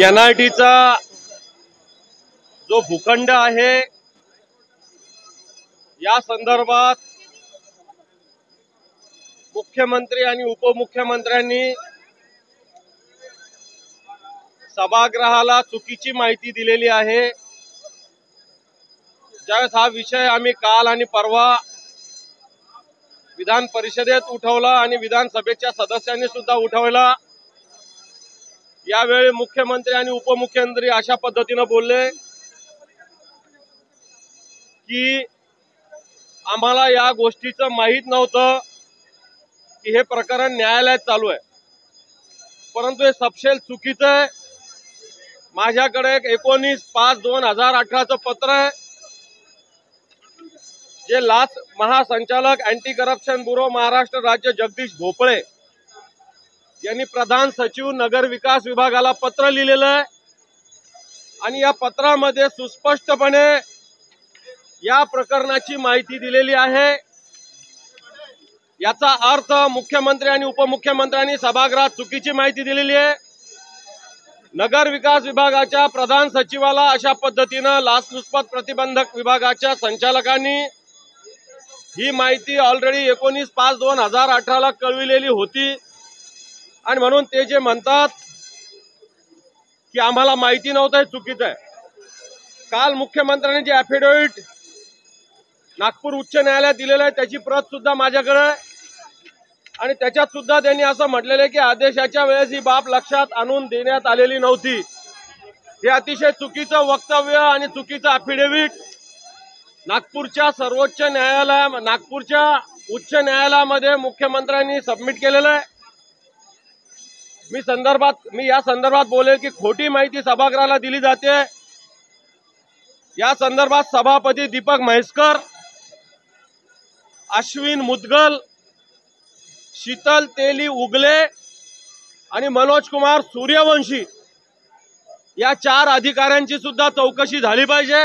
एनआयटीचा जो भूखंड आहे या संदर्भात मुख्यमंत्री आणि उपमुख्यमंत्र्यांनी सभागृहाला चुकीची माहिती दिलेली आहे. ज्यावेळेस हा विषय आम्ही काल आणि परवा विधान परिषदेत उठवला आणि विधानसभेच्या सदस्यांनी सुद्धा उठवला. यावेळी मुख्यमंत्री आणि उपमुख्यमंत्री अशा पद्धतीनं बोलले की आम्हाला या गोष्टीचं माहीत नव्हतं की हे प्रकरण न्यायालयात चालू आहे. परंतु हे सपशेल चुकीचं आहे. माझ्याकडे एक एकोणीस पाच दोन हजार अठराचं पत्र आहे. जे लाच महासंचालक अँटी करप्शन ब्युरो महाराष्ट्र राज्य जगदीश भोपळे यांनी प्रधान सचिव नगर विकास विभागाला पत्र लिहिलेलं आहे. आणि या पत्रामध्ये सुस्पष्टपणे या प्रकरणाची माहिती दिलेली आहे. याचा अर्थ मुख्यमंत्री आणि उपमुख्यमंत्र्यांनी सभागृहात चुकीची माहिती दिलेली आहे. नगर विकास विभागाच्या प्रधान सचिवाला अशा पद्धतीनं लाचलुचपत प्रतिबंधक विभागाच्या संचालकांनी ही माहिती ऑलरेडी एकोणीस पाच दोन हजार अठराला कळविलेली होती. आणि म्हणून ते जे म्हणतात की आम्हाला माहिती नव्हतं हे चुकीचं आहे. काल मुख्यमंत्र्यांनी जे ऍफिडेव्हिट नागपूर उच्च न्यायालयात दिलेलं आहे त्याची प्रत सुद्धा माझ्याकडे आहे. आणि त्याच्यात सुद्धा त्यांनी असं म्हटलेलं आहे की आदेशाच्या वेळेस ही बाब लक्षात आणून देण्यात आलेली नव्हती. हे अतिशय चुकीचं वक्तव्य आणि चुकीचं अफिडेव्हिट नागपूरच्या सर्वोच्च न्यायालया नागपूरच्या उच्च न्यायालयामध्ये मुख्यमंत्र्यांनी सबमिट केलेलं आहे. मी संदर्भात मी या संदर्भात बोलेल की खोटी माहिती सभागृहाला दिली जाते. या संदर्भात सभापती दीपक म्हैसकर अश्विन मुदगल शीतल तेली उगले आणि मनोज कुमार सूर्यवंशी या चार अधिकाऱ्यांची सुद्धा चौकशी झाली पाहिजे.